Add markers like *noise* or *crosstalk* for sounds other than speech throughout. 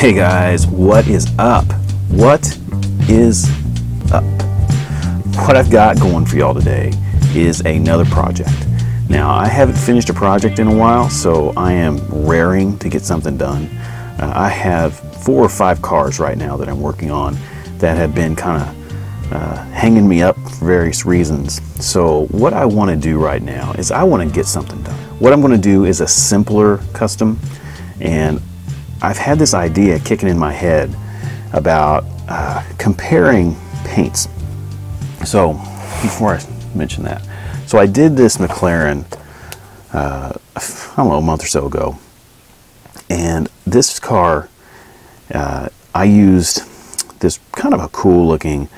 Hey guys, what is up? What is up? What I've got going for y'all today is another project. Now, I haven't finished a project in a while, so I am raring to get something done. Uh, I have four or five cars right now that I'm working on that have been kind of uh, hanging me up for various reasons. So what I want to do right now is I want to get something done. What I'm going to do is a simpler custom and I've had this idea kicking in my head about uh, comparing paints. So before I mention that, so I did this McLaren, uh, I don't know, a month or so ago, and this car, uh, I used this kind of a cool looking,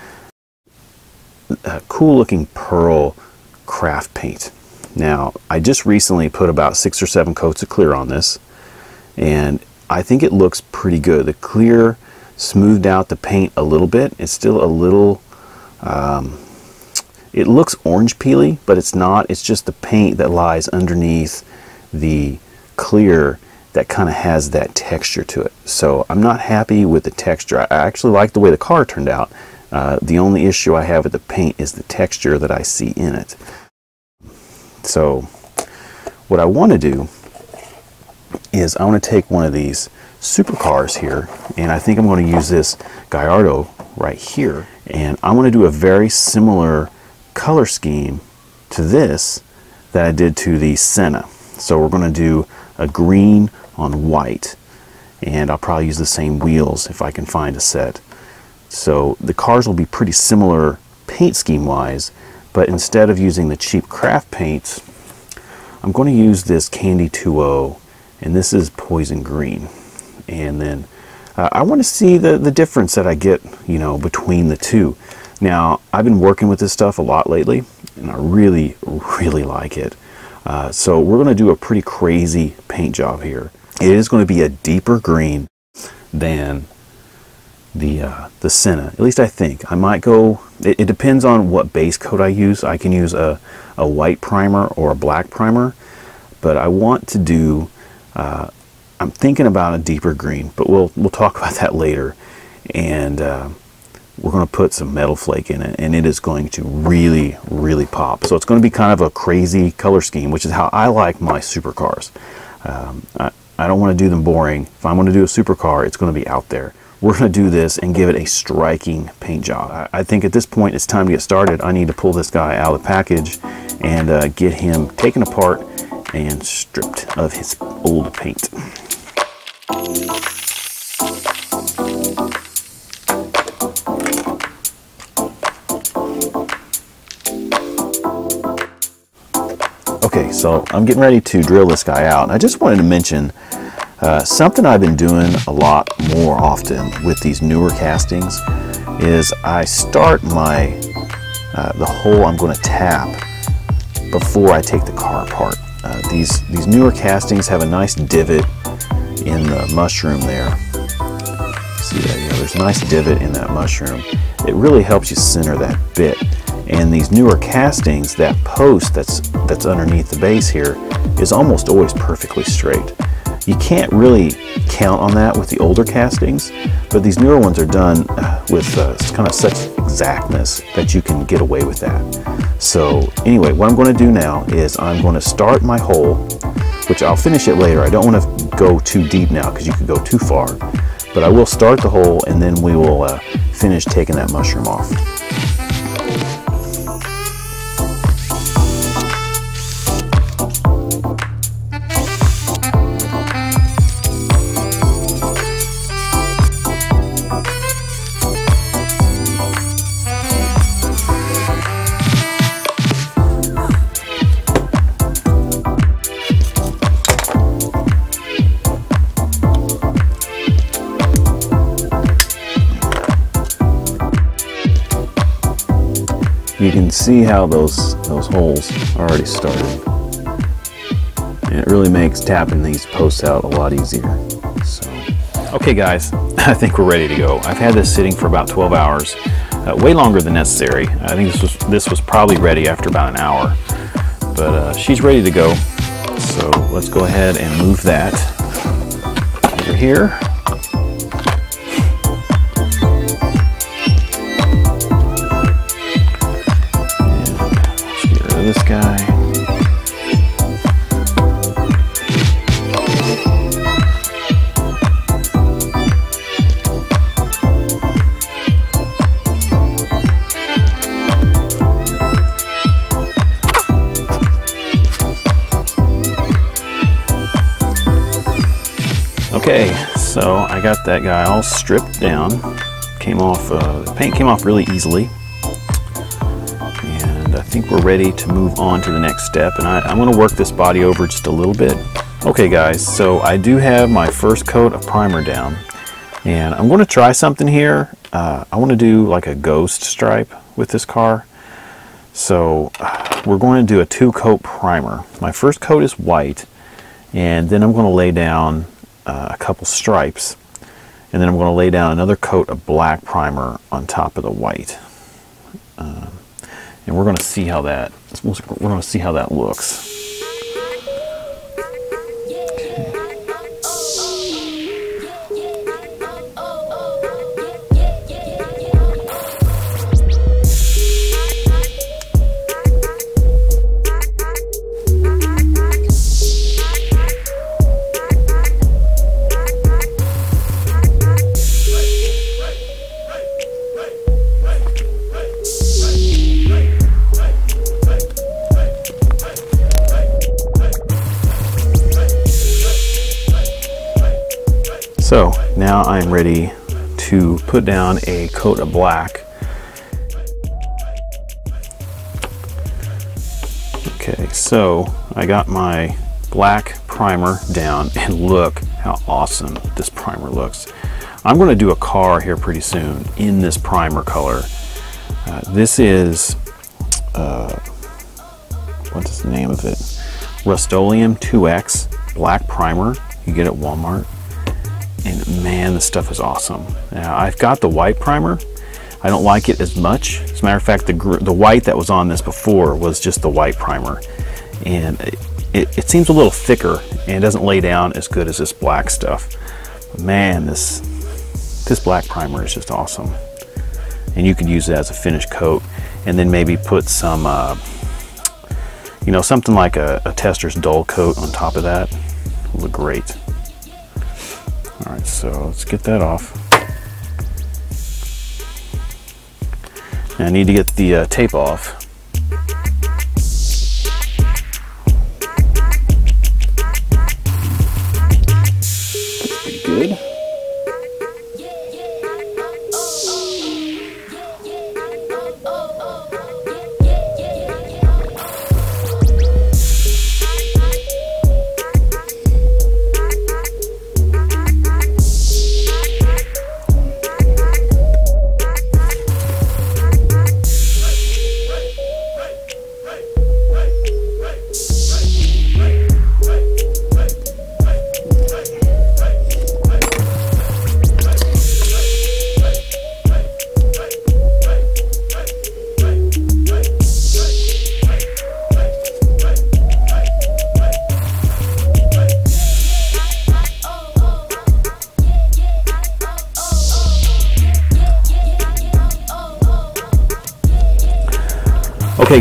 cool looking pearl craft paint. Now, I just recently put about six or seven coats of clear on this, and I think it looks pretty good. The clear smoothed out the paint a little bit. It's still a little, um, it looks orange peely, but it's not. It's just the paint that lies underneath the clear that kind of has that texture to it. So I'm not happy with the texture. I actually like the way the car turned out. Uh, the only issue I have with the paint is the texture that I see in it. So what I want to do is I want to take one of these supercars here and I think I'm going to use this Gallardo right here and I want to do a very similar color scheme to this that I did to the Senna. So we're going to do a green on white and I'll probably use the same wheels if I can find a set. So the cars will be pretty similar paint scheme wise but instead of using the cheap craft paints I'm going to use this Candy2o and this is poison green. And then uh, I want to see the the difference that I get you know between the two. Now I've been working with this stuff a lot lately and I really really like it. Uh, so we're going to do a pretty crazy paint job here. It is going to be a deeper green than the uh, the Senna at least I think. I might go it, it depends on what base coat I use. I can use a, a white primer or a black primer but I want to do uh, I'm thinking about a deeper green, but we'll we'll talk *laughs* about that later. And uh, we're going to put some metal flake in it, and it is going to really, really pop. So it's going to be kind of a crazy color scheme, which is how I like my supercars. Um, I, I don't want to do them boring. If I'm going to do a supercar, it's going to be out there. We're going to do this and give it a striking paint job. I, I think at this point it's time to get started. I need to pull this guy out of the package and uh, get him taken apart and stripped of his old paint. Okay, so I'm getting ready to drill this guy out. I just wanted to mention uh, something I've been doing a lot more often with these newer castings is I start my uh, the hole I'm going to tap before I take the car apart. Uh, these, these newer castings have a nice divot in the mushroom there. See that? Yeah, there's a nice divot in that mushroom. It really helps you center that bit. And these newer castings, that post that's, that's underneath the base here is almost always perfectly straight. You can't really count on that with the older castings, but these newer ones are done uh, with uh, kind of such exactness that you can get away with that. So anyway, what I'm going to do now is I'm going to start my hole, which I'll finish it later. I don't want to go too deep now because you could go too far, but I will start the hole and then we will uh, finish taking that mushroom off. You can see how those those holes already started. And it really makes tapping these posts out a lot easier. So, okay guys, *laughs* I think we're ready to go. I've had this sitting for about 12 hours, uh, way longer than necessary. I think this was this was probably ready after about an hour, but uh, she's ready to go. So let's go ahead and move that over here. Okay, so I got that guy all stripped down. Came off, uh, the paint came off really easily. And I think we're ready to move on to the next step. And I, I'm gonna work this body over just a little bit. Okay guys, so I do have my first coat of primer down. And I'm gonna try something here. Uh, I wanna do like a ghost stripe with this car. So uh, we're going to do a two coat primer. My first coat is white and then I'm going to lay down uh, a couple stripes and then I'm going to lay down another coat of black primer on top of the white. Um, and we're going to see how that we're going to see how that looks ready to put down a coat of black. Okay, so I got my black primer down *laughs* and look how awesome this primer looks. I'm going to do a car here pretty soon in this primer color. Uh, this is, uh, what's the name of it? Rust-Oleum 2X black primer. You get at Walmart man, this stuff is awesome. Now, I've got the white primer. I don't like it as much. As a matter of fact, the, the white that was on this before was just the white primer. And it, it, it seems a little thicker and doesn't lay down as good as this black stuff. Man, this, this black primer is just awesome. And you could use it as a finish coat and then maybe put some, uh, you know, something like a, a Testors dull coat on top of that. Would look great. All right, so let's get that off. I need to get the uh, tape off. Pretty good.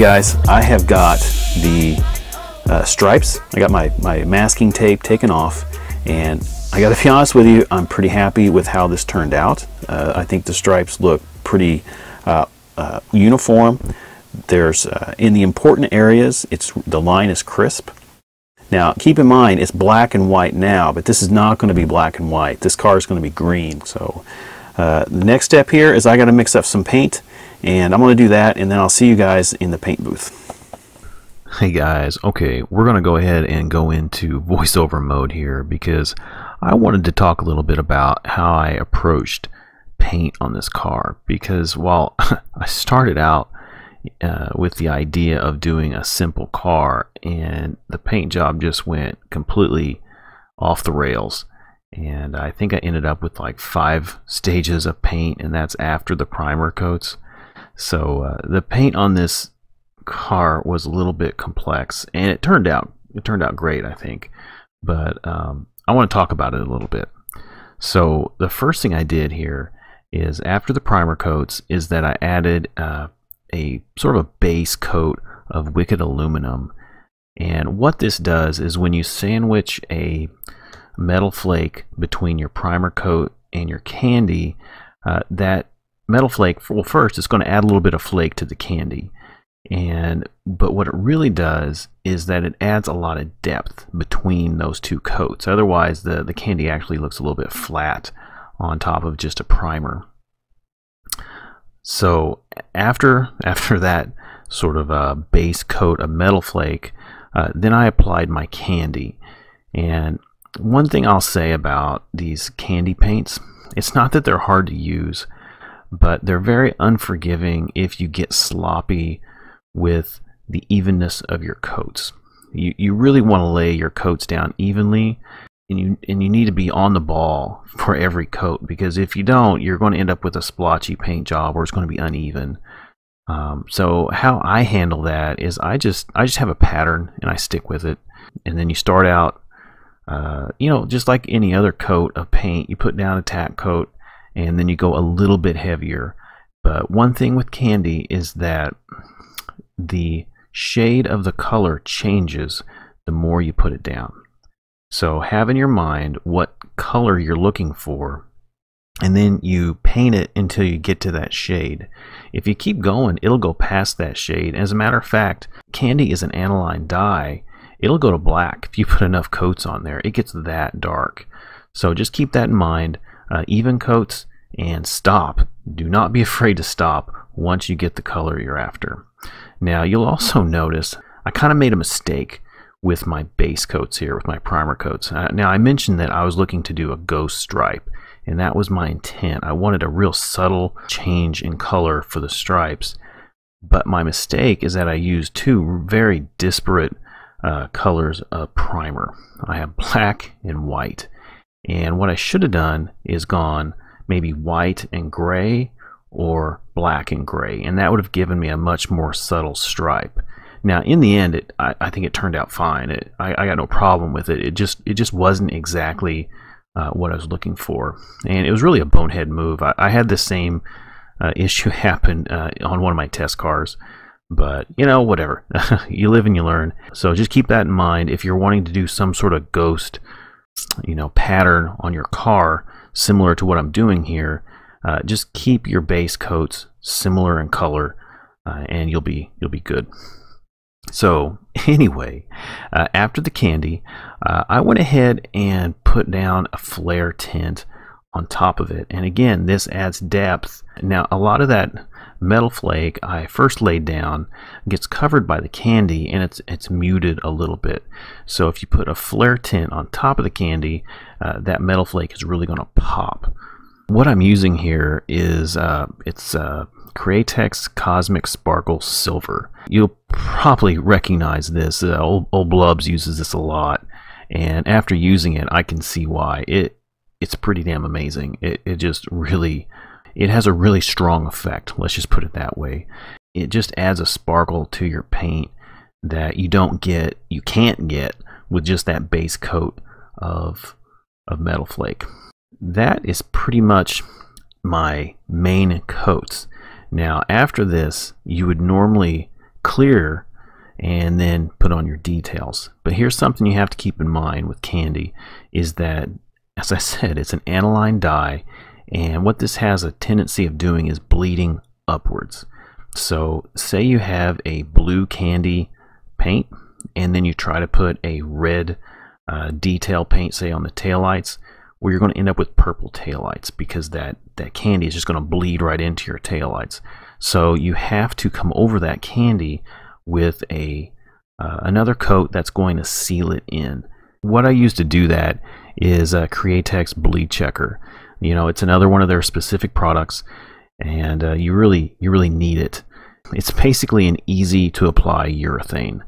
Guys, I have got the uh, stripes. I got my, my masking tape taken off and I gotta be *laughs* honest with you, I'm pretty happy with how this turned out. Uh, I think the stripes look pretty uh, uh uniform. There's uh, in the important areas, it's the line is crisp. Now keep in mind it's black and white now, but this is not going to be black and white. This car is going to be green. So uh, the next step here is I got to mix up some paint and I'm going to do that, and then I'll see you guys in the paint booth. Hey guys, okay, we're going to go ahead and go into voiceover mode here because I wanted to talk a little bit about how I approached paint on this car because while *laughs* I started out uh, with the idea of doing a simple car and the paint job just went completely off the rails. And I think I ended up with like five *laughs* stages of paint and that's after the primer coats so uh, the paint on this car was a little bit complex, and it turned out it turned out great, I think. But um, I want to talk about it a little bit. So the first thing I did here is after the primer coats is that I added uh, a sort of a base coat of wicked aluminum. And what this does is when you sandwich a metal flake between your primer coat and your candy, uh, that metal flake, well, first it's going to add a little bit of flake to the candy. And but what it really does is that it adds a lot of depth between those two coats. Otherwise, the the candy actually looks a little bit flat on top of just a primer. So after *laughs* after that sort of a base coat of metal flake, uh, then I applied my candy. And one thing I'll say about these candy paints, it's not that they're hard to use, but they're very unforgiving if you get sloppy with the evenness of your coats. You, you really want to lay your coats down evenly and you and you need to be on the ball for every coat because if you don't, you're going to end up with a splotchy paint job or it's going to be uneven. Um, so how I handle that is I just I just have a pattern and I stick with it, and then you start out, uh, you know, just like any other coat of paint, you put down a tack coat, and then you go a little bit heavier. But one thing with candy is that the shade of the color changes the more you put it down. So have in your mind what color you're looking for and then you paint it until you get to that shade. If you keep going, it'll go past that shade. As a matter of fact, candy is an aniline dye. It'll go to black if you put enough coats on there. It gets that dark. So just keep that in mind. Uh, even coats and stop. Do not be afraid to stop once you get the color you're after. Now you'll also notice I kind of made a mistake with my base coats here, with my primer coats. Uh, now I mentioned that I was looking to do a ghost stripe and that was my intent. I wanted a real subtle change in color for the stripes, but my mistake is that I used two very disparate uh, colors of primer. I have black and white, and what I should have done is gone maybe white and gray or black and gray, and that would have given me a much more subtle stripe. Now, in the end, it, I, I, think it turned out fine. It, I, I, got no problem with it. It just it just wasn't exactly uh, what I was looking for. And it was really a bonehead move. I, I had the same uh, *laughs* issue happen uh, on one of my test cars. But, you know, whatever. *laughs* you live and you learn. So just keep that in mind. If you're wanting to do some sort of ghost, you know, pattern on your car, similar to what I'm doing here, uh, just keep your base coats similar in color, uh, and you'll be you'll be good. So *laughs* anyway, uh, after the candy, uh, I went ahead and put down a flare tint on top of it. And again, this adds depth. Now, a lot of that metal flake I first laid down gets covered by the candy and it's it's muted a little bit. So if you put a flare tint on top of the candy, uh, that metal flake is really going to pop. What I'm using here is uh, it's uh, Createx Cosmic Sparkle Silver. You'll probably recognize this. Uh, old, old Blubs uses this a lot, and after using it, I can see why. It it's pretty damn amazing. It it just really it has a really strong effect. Let's just put it that way. It just adds a sparkle to your paint that you don't get, you can't get with just that base coat of of metal flake. That is pretty much my main coats. Now after this, you would normally clear and then put on your details. But here's something you have to keep in mind with candy is that, as I said, it's an aniline dye and what this has a tendency of doing is bleeding upwards. So say you have a blue candy paint and then you try to put a red uh, detail paint, say on the taillights, well, you're going to end up with purple taillights because that, that candy is just going to bleed right into your taillights. So you have to come over that candy with a uh, another coat that's going to seal it in. What I use to do that is a Createx Bleed Checker. You know, it's another one of their specific products, and uh, you really you really need it. It's basically an easy to apply urethane.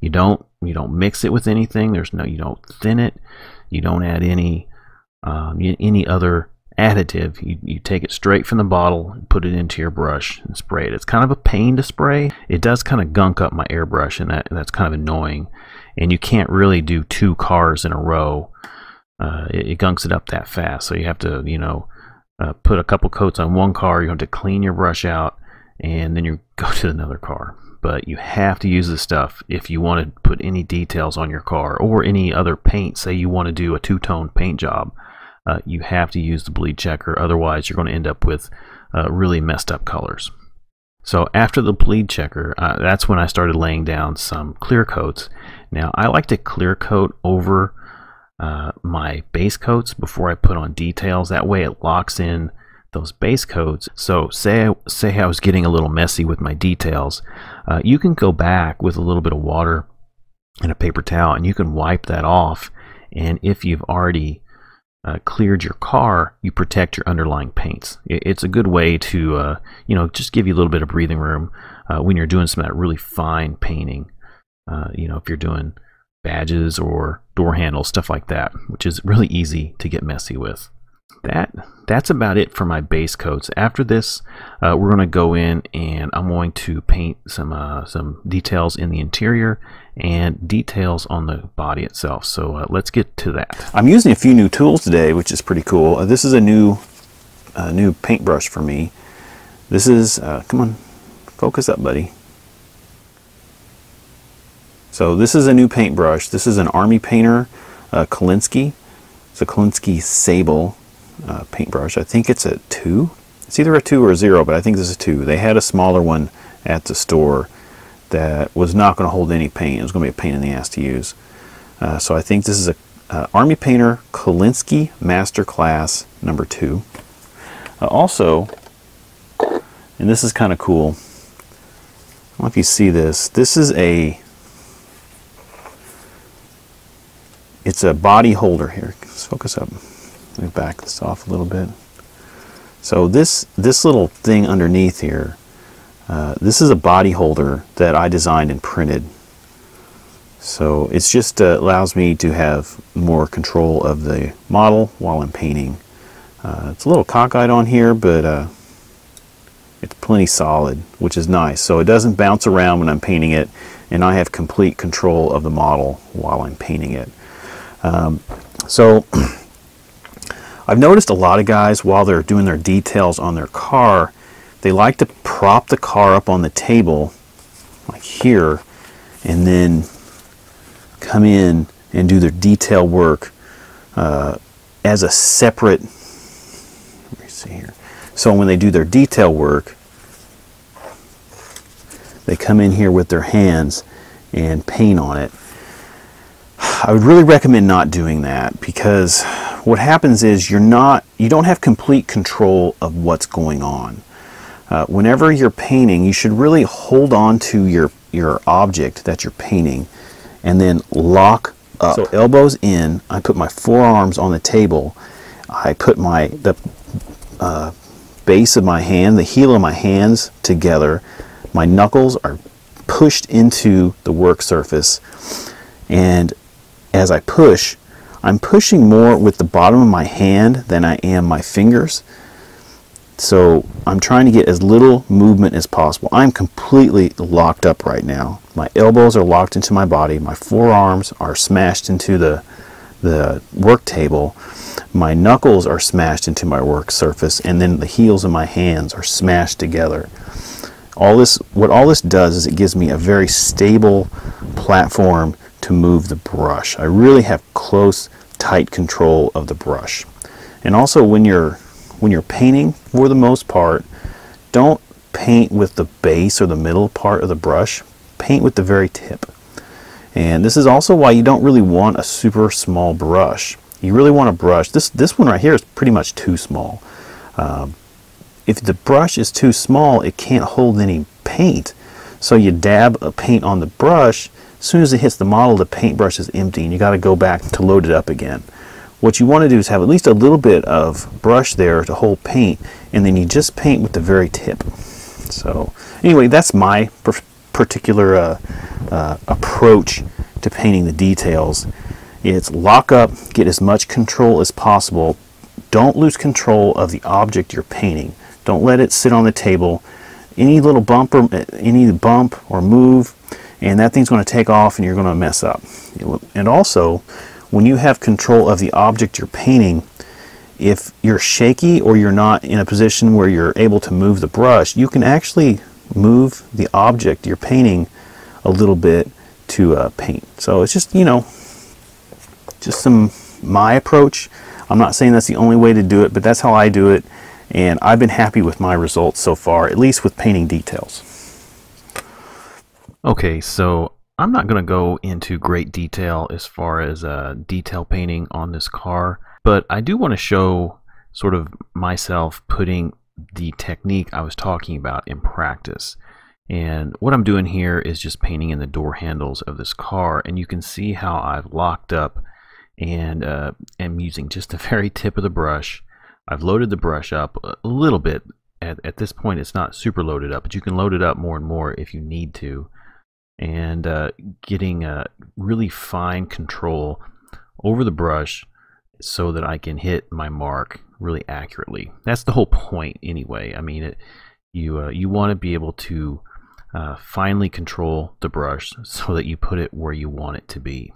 You don't you don't mix it with anything. There's no you don't thin it. You don't add any um, any other additive. You, you take it straight from the bottle and put it into your brush and spray it. It's kind of a pain to spray. It does kind of gunk up my airbrush and that, that's kind of annoying. And you can't really do two cars in a row. Uh, it, it, gunks it up that fast. So you have to, you know, uh, put a couple coats on one car. You have to clean your brush out and then you *laughs* go to another car. But you have to use this stuff if you want to put any details on your car or any other paint. Say you want to do a two-tone paint job uh, you have to use the bleed checker. Otherwise, you're going to end up with uh, really messed up colors. So after the bleed checker, uh, that's when I started laying down some clear coats. Now I like to clear coat over uh, my base coats before I put on details. That way it locks in those base coats. So say I, say I was getting a little messy with my details, uh, you can go back with a little bit of water and a paper towel and you can wipe that off. And if you've already uh, cleared your car, you protect your underlying paints. It's a good way to, uh, you know, just give you a little bit of breathing room uh, when you're doing some of that really fine painting. Uh, you know, if you're doing badges or door handles, stuff like that, which is really easy to get messy with. That that's about it for my base coats. After this, uh, we're going to go in and I'm going to paint some uh, some details in the interior and details on the body itself. So uh, let's get to that. I'm using a few new tools today, which is pretty cool. Uh, this is a new uh, new paintbrush for me. This is, uh, come on, focus up, buddy. So this is a new paintbrush. This is an Army Painter uh, Kolinsky. It's a Kolinsky Sable uh, paintbrush. I think it's a 2. It's either a 2 or a 0, but I think this is a 2. They had a smaller one at the store that was not going to hold any paint. It was going to be a pain in the ass to use. Uh, so I think this is a uh, Army Painter Kolinsky Master Class number 2. Uh, also, and this is kind of cool, I don't know if you see this, this is a it's a body holder here. Let's focus up. Let me back this off a little bit. So this this little thing underneath here, uh, this is a body holder that I designed and printed. So it's just uh, allows me to have more control of the model while I'm painting. Uh, it's a little cockeyed on here, but uh, it's plenty solid, which is nice. So it doesn't bounce around when I'm painting it, and I have complete control of the model while I'm painting it. Um, so *clears throat* I've noticed a lot of guys while they're doing their details on their car, they like to prop the car up on the table like here and then come in and do their detail work uh, as a separate let me see here. So when they do their detail work they come in here with their hands and paint on it I would really recommend not doing that because what happens is you're not you don't have complete control of what's going on. Uh, whenever you're painting, you should really hold on to your your object that you're painting and then lock up. So elbows in, I put my forearms on the table. I put my the uh, base of my hand, the heel of my hands together. My knuckles are pushed into the work surface and as I push, I'm pushing more with the bottom of my hand than I am my fingers. So I'm trying to get as little movement as possible. I'm completely locked up right now. My elbows are locked into my body. My forearms are smashed into the, the work table. My knuckles are smashed into my work surface. And then the heels of my hands are smashed together. All this, what all this does is it gives me a very stable platform to move the brush. I really have close, tight control of the brush. And also when you're when you're painting, for the most part, don't paint with the base or the middle part of the brush. Paint with the very tip. And this is also why you don't really want a super small brush. You really want a brush. This this one right here is pretty much too small. Um, if the brush is too small, it can't hold any paint. So you dab a paint on the brush as soon as it hits the model, the paintbrush is empty and you got to go back to load it up again. What you want to do is have at least a little bit of brush there to hold paint and then you just paint with the very tip. So anyway, that's my particular uh, uh, approach to painting the details. It's lock up, get as much control as possible. Don't lose control of the object you're painting. Don't let it sit on the table. Any little bump or any bump or move and that thing's going to take off and you're going to mess up. And also, when you have control of the object you're painting, if you're shaky or you're not in a position where you're able to move the brush, you can actually move the object you're painting a little bit to uh, paint. So it's just, you know, just some my approach. I'm not saying that's the only way to do it, but that's how I do it. and I've been happy with my results so far, at least with painting details. Okay, so I'm not going to go into great detail as far as uh, detail painting on this car, but I do want to show sort of myself putting the technique I was talking about in practice. And what I'm doing here is just painting in the door handles of this car, and you can see how I've locked up and uh, am using just the *laughs* very tip of the brush. I've loaded the brush up a little bit. At, at this point, it's not super loaded up, but you can load it up more and more if you need to and uh, getting a really fine control over the brush so that I can hit my mark really accurately. That's the whole point anyway. I mean, it, you, uh, you want to be able to uh, finely control the brush so that you put it where you want it to be.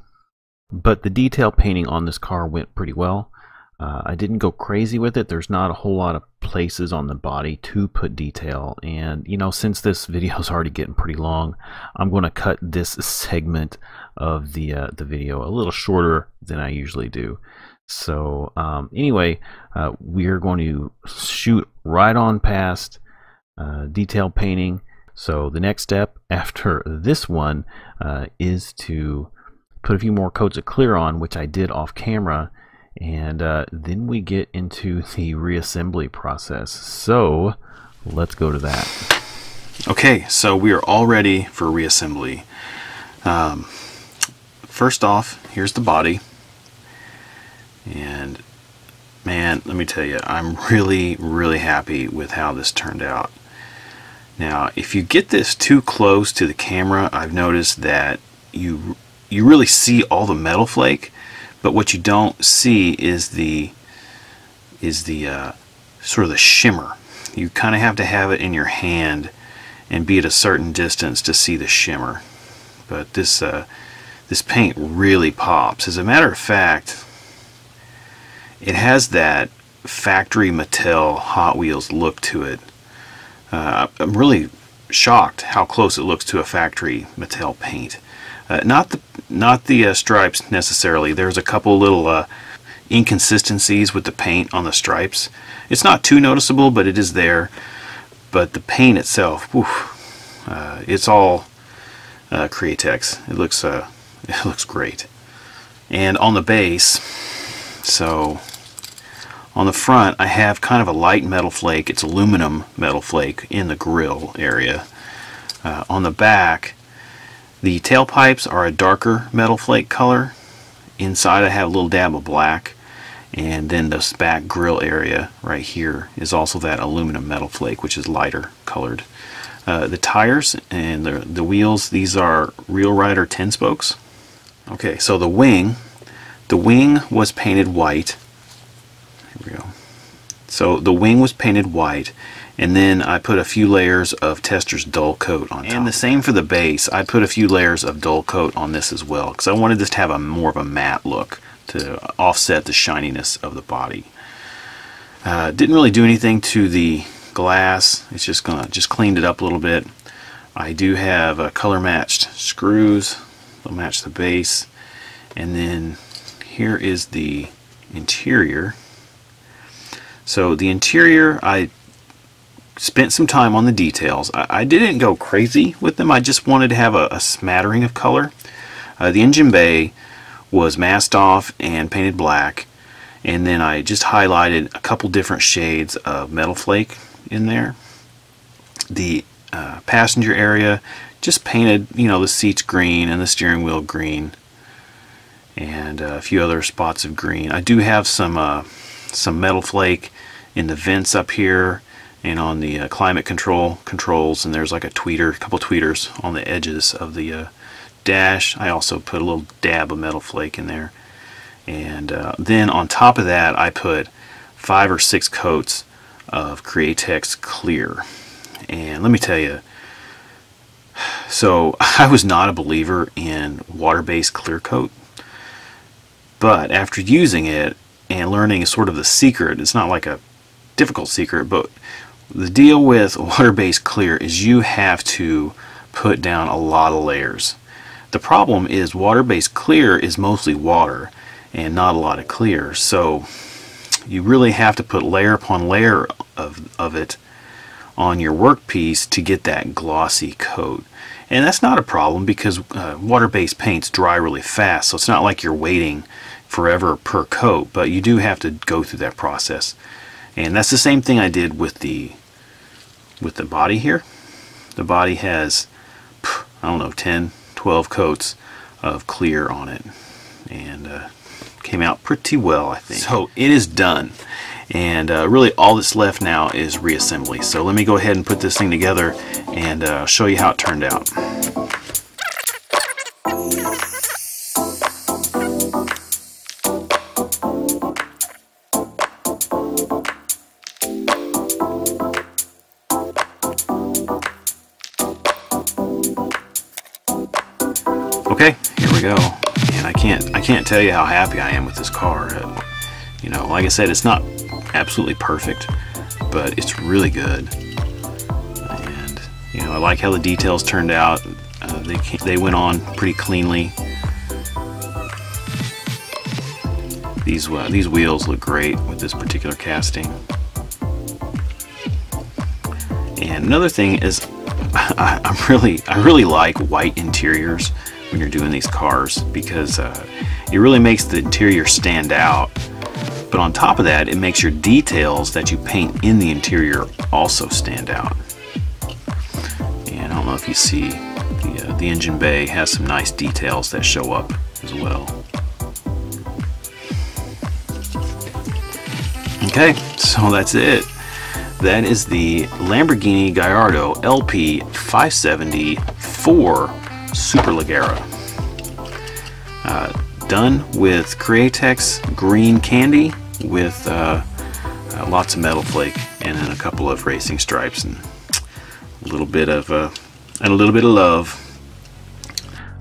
But the detail painting on this car went pretty well. Uh, I didn't go crazy with it. There's not a whole lot of places on the body to put detail. And, you know, since this *laughs* video is already getting pretty long, I'm going to cut this segment of the, uh, the video a little shorter than I usually do. So um, anyway, uh, we're going to shoot right on past uh, detail painting. So the next step *laughs* after this one uh, is to put a few more coats of clear on, which I did off camera and uh, then we get into *laughs* the reassembly process. So let's go to that. Okay, so we are all ready for reassembly. Um, first off, here's the body. And man, let me tell you, I'm *laughs* really, really happy with how this turned out. Now, if you get this too close to the camera, I've noticed that you you really see all the metal flake but what you don't see is the is the uh, sort of the shimmer. You kind of have to have it in your hand and be at a certain distance to see the shimmer. But this uh, this paint really pops. As a matter of fact, it has that factory Mattel Hot Wheels look to it. Uh, I'm really shocked how close it looks to a factory Mattel paint. Uh, not the not the uh, stripes necessarily. There's a couple little uh, inconsistencies with the paint on the stripes. It's not too noticeable, but it is there. But the paint itself, uh, it's all uh, Createx. It looks uh, *laughs* it looks great. And on the base, so on the front, I have kind of a light metal flake. It's aluminum metal flake in the grill area. on the back, the tailpipes are a darker metal flake color. Inside I have a little dab of black. And then this back grill area right here is also that aluminum metal flake, which is lighter colored. Uh, the tires and the, the wheels, these are Real Rider 10 spokes. Okay, so the wing, the wing was painted white. Here we go. So the wing was painted white and then I put a few layers of Testors dull coat on top. And the same for the base. I put a few layers of dull coat on this as well because I wanted this to have a more of a matte look to offset the shininess of the body. Uh, didn't really do anything to the glass. It's just gonna just cleaned it up a little bit. I do have a color matched screws. They'll match the base. And then here is the interior. So the interior I spent some time on the details. I, I, didn't go crazy with them. I just wanted to have a, a smattering of color. Uh, the engine bay was masked off and painted black. And then I just highlighted a couple different shades of metal flake in there. The uh, passenger area just painted, you know, the seats green and the steering wheel green. And uh, a few other spots of green. I do have some uh, some metal flake in the vents up here and on the uh, climate control controls and there's like a tweeter, a couple tweeters on the edges of the uh, dash. I also put a little dab of metal flake in there. And uh, then on top of that I put five or six coats of Createx clear. And let me tell you so *laughs* I was not a believer in water-based clear coat. But after using it and learning sort of the secret it's not like a difficult secret but the deal with water-based clear is you have to put down a lot of layers. The problem is water-based clear is mostly water and not a lot of clear. So you really have to put layer upon layer of, of it on your workpiece to get that glossy coat. And that's not a problem because uh, water-based paints dry really fast, so it's not like you're waiting forever per coat, but you do have to go through that process. And that's the same thing I did with the with the body here. The body has, I don't know, 10, 12 coats of clear on it. And uh, came out pretty well, I think. So it is done. And uh, really all that's left now is reassembly. So let me go ahead and put this thing together and uh, show you how it turned out. Go. And I can't I can't tell you how happy I am with this car. Uh, you know, like I said, it's not absolutely perfect, but it's really good. And you know, I like how the details turned out. Uh, they they went on pretty cleanly. These uh, these wheels look great with this particular casting. And another thing is, *laughs* I, am really I really like white interiors when you're doing these cars because uh, it really makes the interior stand out. But on top of that, it makes your details that you paint in the interior also stand out. And I don't know if you see, the, uh, the engine bay has some nice details that show up as well. Okay, so that's it. That is the Lamborghini Gallardo LP 570 4 Superleggera. Uh, done with Createx green candy with uh, uh, lots of metal flake and then a couple of racing stripes and a little bit of uh, and a little bit of love.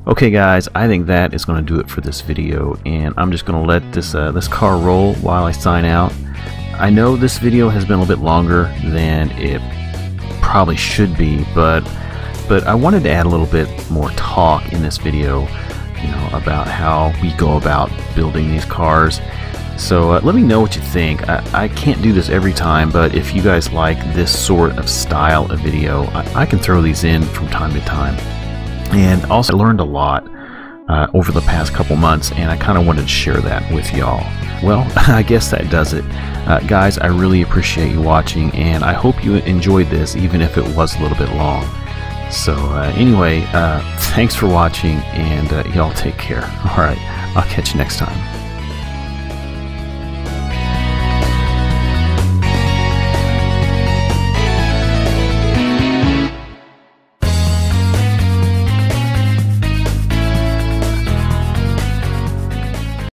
Okay guys, I think that is going to do it for this video and I'm just going to let this uh, this car roll while I sign out. I know this video has been a little bit longer than it probably should be, but but I wanted to add a little bit more talk in this video, you know, about how we go about building these cars. So uh, let me know what you think. I, I, can't do this every time, but if you guys like this sort of style of video, I, I can throw these in from time to time. And also, I learned a lot uh, over the past couple months, and I kind of wanted to share that with y'all. Well, *laughs* I guess that does it. Uh, guys, I really appreciate you watching, and I hope you enjoyed this, even if it was a little bit long. So uh, anyway, uh, thanks for watching, and uh, y'all take care. *laughs* All right, I'll catch you next time.